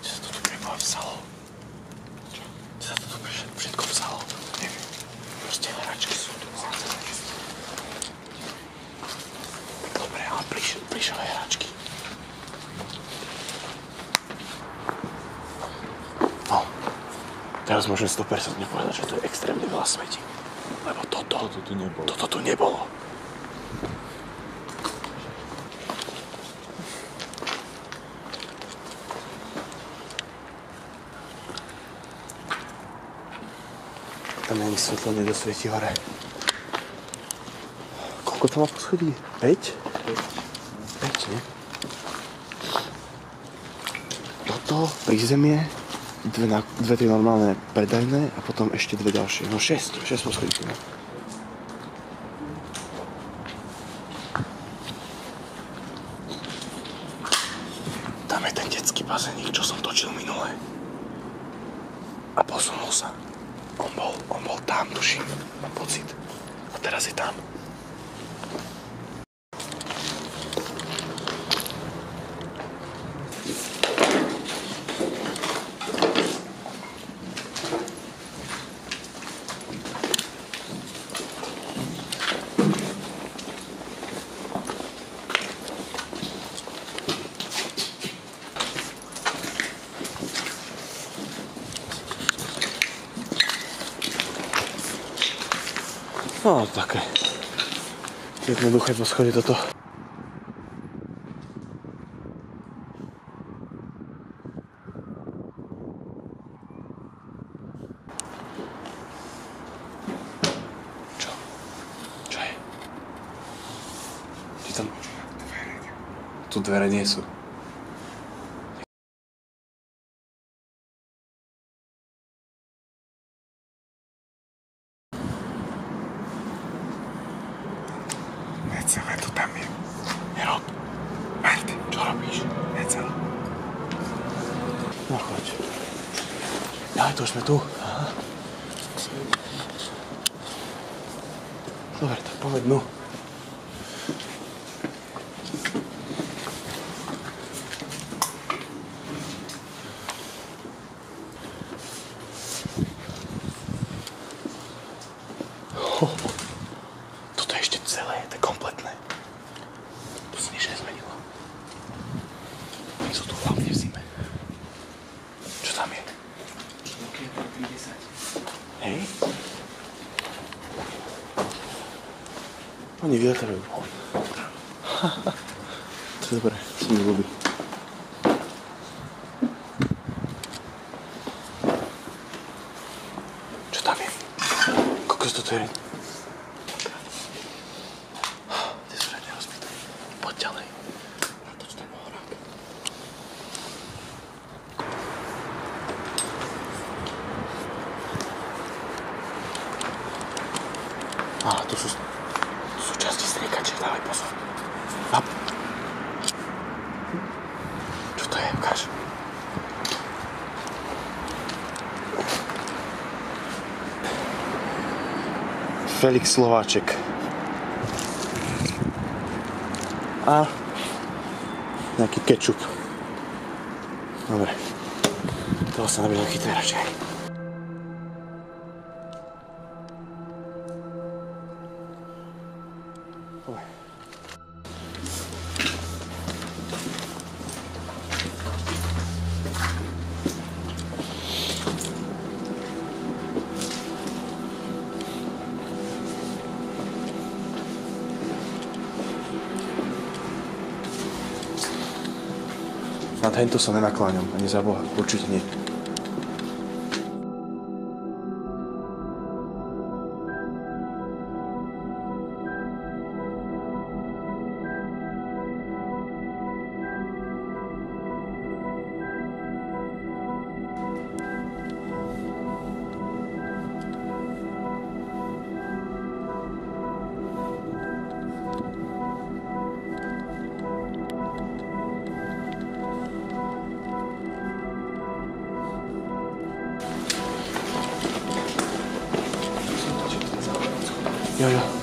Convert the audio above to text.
Čo sa to tu preboha vzalo? Čo sa to tu všetko, všetko vzalo? Neviem. Proste hračky sú tu. Dobre, ale prišiel, prišiel aj hračky. No, teraz môžem 100% povedať, že to je extrémne veľa smetí. Lebo toto, Toto tu nebolo. toto tu nebolo. Tam není svetlo, nedosvieti hore. Koľko tam má poschodí? 5? 5, nie? Toto, prízemie, dve, na, dve tie normálne predajné a potom ešte dve ďalšie. No 6, 6 poschodí má. Tam je ten detský bazénik, čo som točil minule. A posunul sa. On bol, on bol tam, tuším, mám pocit. A teraz je tam. No, také jednoduché poschodie toto. Čo? Čo je? Ty tam... Tu dvere nie sú. Necelé to tam je. Nerob. Martin, čo robíš? Necelé. No choď. Ja, to už sme tu. Aha. Dobre, tak povedz no. Toto je ešte celé, to je kompletné. Tu sa nič nezmenilo. Oni sú tu hlavne v zime. Čo tam je? Hej? Oni vyletávajú von. to je dobré, to mi ľúbi. Čo tam je? Kokos toto je? Ty sú radne rozbité. Poď ďalej. Natoč tu sú, tu sú časti striekače, dávaj pozor. Hap. Čo to je? Ukáž. Felix Slováček. A nejaký kečup. Dobre. Toho sa nebudem chytať Na tento sa nenakláňam, ani za Boha, určite nie. 悠悠